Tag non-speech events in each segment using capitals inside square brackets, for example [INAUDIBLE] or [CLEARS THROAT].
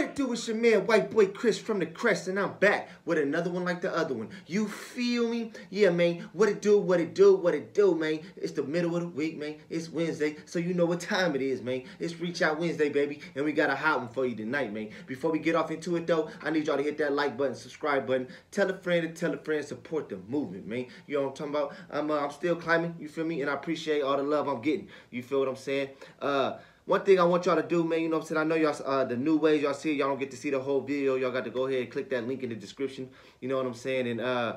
it do? It's your man, White Boy Chris from the Crest, and I'm back with another one like the other one. You feel me? Yeah, man. What it do? What it do? What it do, man? It's the middle of the week, man. It's Wednesday, so you know what time it is, man. It's Reach Out Wednesday, baby, and we got a hot one for you tonight, man. Before we get off into it, though, I need y'all to hit that like button, subscribe button, tell a friend and tell a friend, support the movement, man. You know what I'm talking about? I'm, uh, I'm still climbing, you feel me? And I appreciate all the love I'm getting. You feel what I'm saying? Uh, one thing I want y'all to do, man, you know what I'm saying? I know y'all, uh, the new ways y'all see y'all don't get to see the whole video. Y'all got to go ahead and click that link in the description. You know what I'm saying? And uh,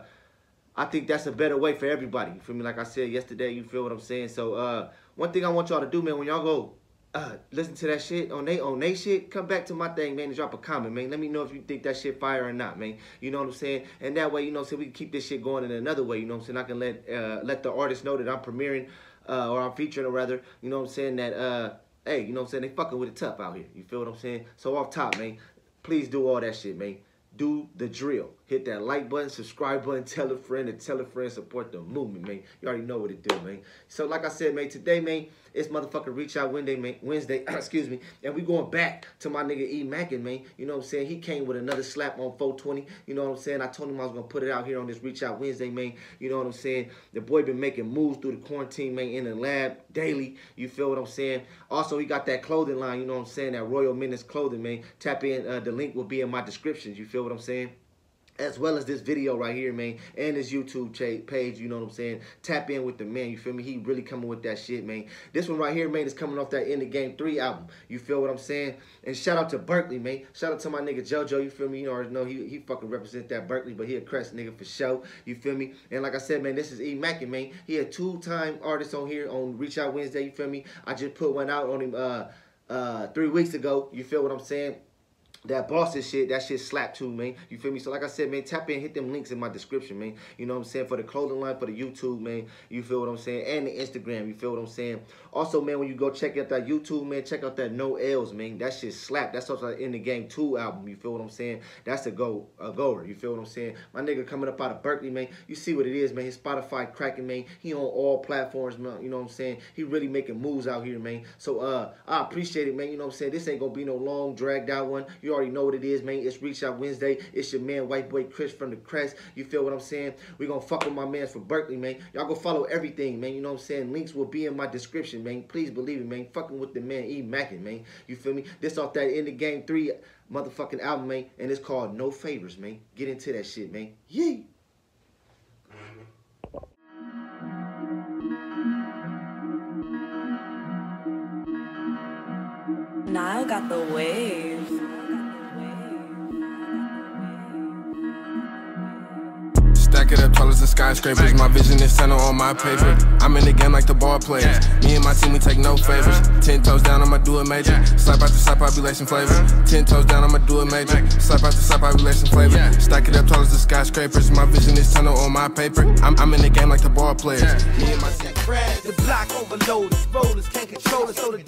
I think that's a better way for everybody. You feel me? Like I said yesterday, you feel what I'm saying? So uh, one thing I want y'all to do, man, when y'all go uh, listen to that shit on they on they shit, come back to my thing, man, and drop a comment, man. Let me know if you think that shit fire or not, man. You know what I'm saying? And that way, you know, so we can keep this shit going in another way. You know what I'm saying? I can let uh, let the artist know that I'm premiering uh, or I'm featuring, or rather, you know what I'm saying? That uh, hey, you know what I'm saying? They fucking with it tough out here. You feel what I'm saying? So off top, man, please do all that shit, man. Do the drill. Hit that like button, subscribe button, tell a friend, and tell a friend support the movement, man. You already know what it do, man. So like I said, man, today, man, it's motherfucking Reach Out Wednesday, man. Wednesday, [CLEARS THROAT] excuse me. And we going back to my nigga E Mackin, man. You know what I'm saying? He came with another slap on 420. You know what I'm saying? I told him I was gonna put it out here on this Reach Out Wednesday, man. You know what I'm saying? The boy been making moves through the quarantine, man, in the lab daily. You feel what I'm saying? Also, he got that clothing line, you know what I'm saying? That Royal Menace clothing, man. Tap in, uh, the link will be in my descriptions. You feel what I'm saying? as well as this video right here, man, and this YouTube page, you know what I'm saying? Tap in with the man, you feel me? He really coming with that shit, man. This one right here, man, is coming off that In the Game 3 album. You feel what I'm saying? And shout out to Berkeley, man. Shout out to my nigga JoJo, you feel me? You already know he, he fucking represent that Berkeley, but he a Crest nigga for show, you feel me? And like I said, man, this is E Mackin, man. He a two-time artist on here on Reach Out Wednesday, you feel me? I just put one out on him uh, uh, three weeks ago, you feel what I'm saying? That Boston shit, that shit slap too, man. You feel me? So like I said, man, tap in, hit them links in my description, man. You know what I'm saying? For the clothing line, for the YouTube, man. You feel what I'm saying? And the Instagram, you feel what I'm saying? Also, man, when you go check out that YouTube, man, check out that No L's, man. That shit slap. That's also in the game 2 album, you feel what I'm saying? That's a go, a goer, you feel what I'm saying? My nigga coming up out of Berkeley, man. You see what it is, man. His Spotify cracking, man. He on all platforms, man. You know what I'm saying? He really making moves out here, man. So, uh, I appreciate it, man. You know what I'm saying? This ain't gonna be no long, dragged out one. You already know what it is, man. It's Reach Out Wednesday. It's your man, White Boy Chris from the Crest. You feel what I'm saying? We gonna fuck with my man from Berkeley, man. Y'all go follow everything, man. You know what I'm saying? Links will be in my description, man. Please believe it, man. Fucking with the man, E Mackin, man. You feel me? This off that In the Game 3 motherfucking album, man. And it's called No Favors, man. Get into that shit, man. Yee! Nile got the wave. Stack it up tall as the skyscrapers. My vision is center on my paper. I'm in the game like the ball players. Me and my team, we take no favors. Ten toes down, I'ma do it major. Slap out the slap, I be lacing flavor. Ten toes down, I'ma do it major. Slap out the slap, I be lacing flavor. Stack it up tall as the skyscrapers. My vision is tunnel on my paper. I'm, I'm in the game like the ball players. Me and my team. The block overloaded. Rollers can't control it, so the